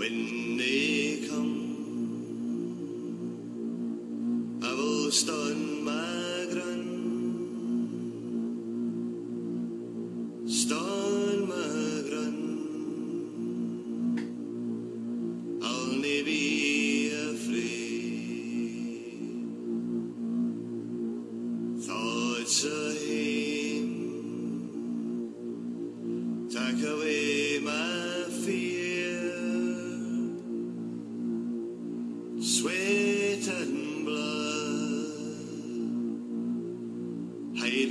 When they come, I will stand my ground. Stand my ground. I'll never be afraid. Thoughts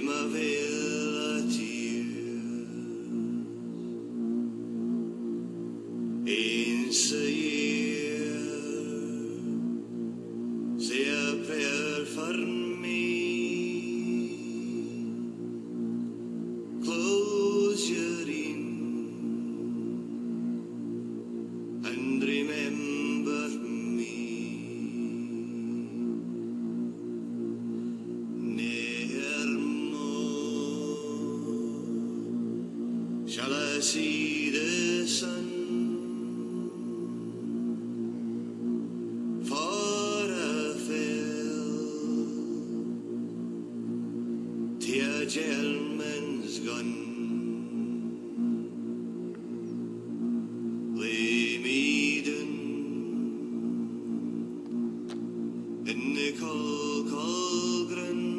primavera. I see the sun. For a fell till gentleman's gone. In the cold, cold ground.